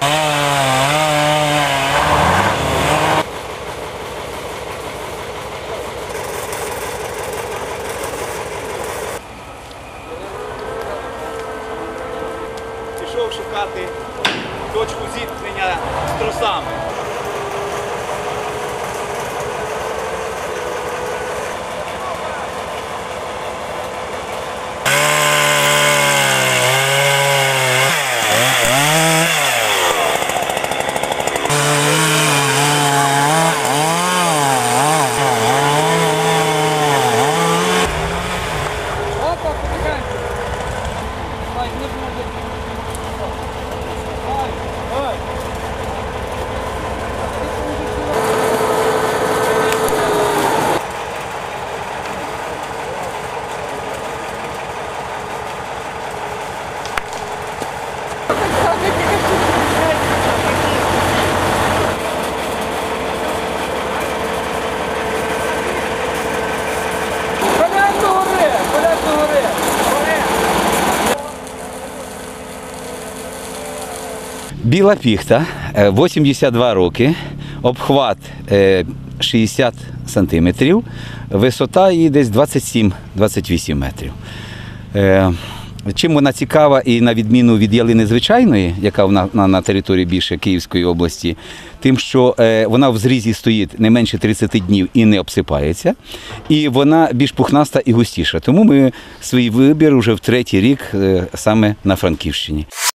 Пішов шукати точку зіткнення з тросами. Біла піхта, е, 82 роки, обхват е, 60 сантиметрів, висота її десь 27-28 метрів. Е, Чим вона цікава і на відміну від ялини звичайної, яка вона на, на території більше Київської області, тим, що е, вона в зрізі стоїть не менше 30 днів і не обсипається, і вона більш пухнаста і густіша. Тому ми свій вибір вже в третій рік е, саме на Франківщині.